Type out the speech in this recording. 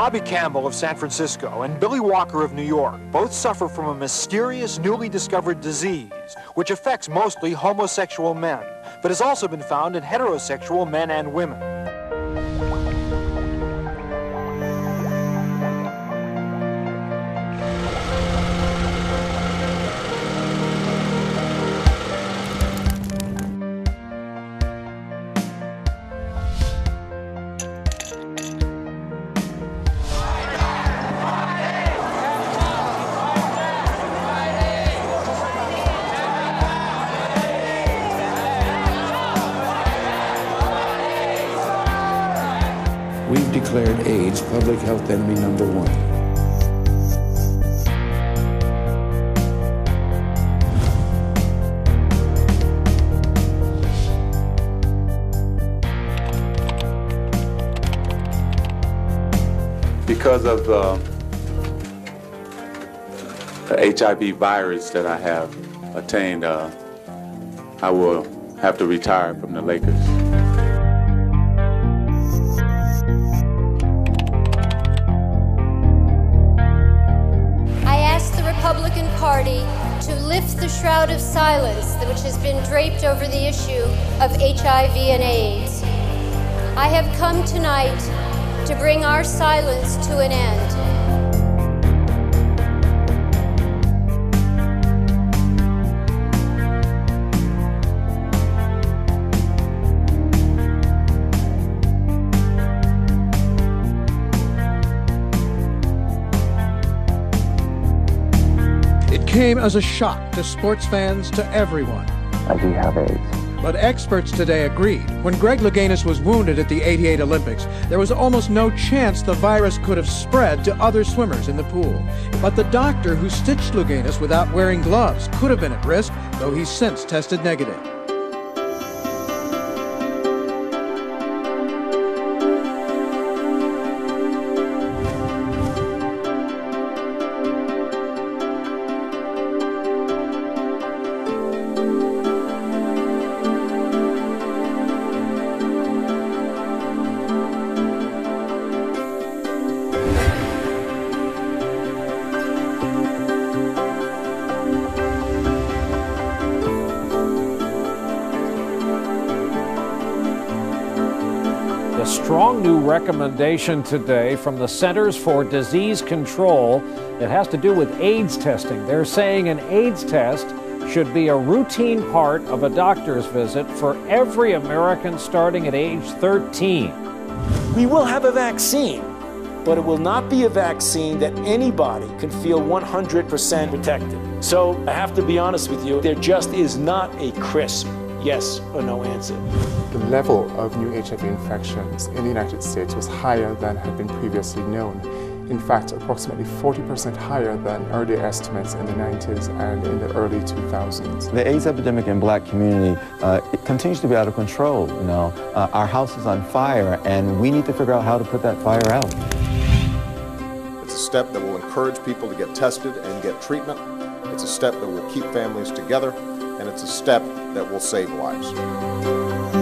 Bobby Campbell of San Francisco and Billy Walker of New York both suffer from a mysterious newly discovered disease which affects mostly homosexual men, but has also been found in heterosexual men and women. We've declared AIDS public health enemy number one. Because of the, the HIV virus that I have attained, uh, I will have to retire from the Lakers. Party to lift the shroud of silence which has been draped over the issue of HIV and AIDS. I have come tonight to bring our silence to an end. Came as a shock to sports fans, to everyone. I do have AIDS. But experts today agreed. When Greg Louganis was wounded at the 88 Olympics, there was almost no chance the virus could have spread to other swimmers in the pool. But the doctor who stitched Louganis without wearing gloves could have been at risk, though he's since tested negative. Strong new recommendation today from the Centers for Disease Control. It has to do with AIDS testing. They're saying an AIDS test should be a routine part of a doctor's visit for every American starting at age 13. We will have a vaccine, but it will not be a vaccine that anybody can feel 100% protected. So I have to be honest with you, there just is not a crisp yes or no answer. The level of new HIV infections in the United States was higher than had been previously known. In fact, approximately 40% higher than earlier estimates in the 90s and in the early 2000s. The AIDS epidemic in black community uh, continues to be out of control. You know, uh, our house is on fire, and we need to figure out how to put that fire out. It's a step that will encourage people to get tested and get treatment. It's a step that will keep families together and it's a step that will save lives.